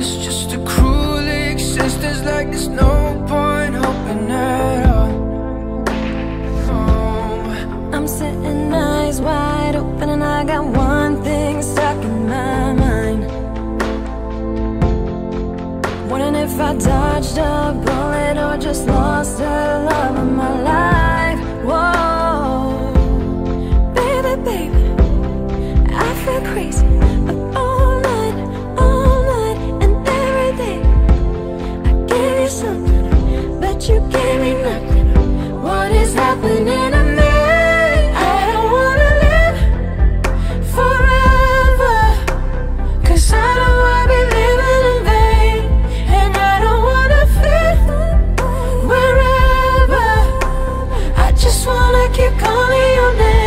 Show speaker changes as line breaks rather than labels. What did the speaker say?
It's just a cruel existence like there's no point hoping at all. Oh.
I'm sitting eyes wide open and I got one thing stuck in my mind. Wondering if I dodged a bullet or just lost the love of my life. Whoa, baby, baby. but you gave me nothing. What is happening to me? I don't wanna live forever. Cause I know I've be living in vain. And I don't wanna fit wherever. I just wanna keep calling your name.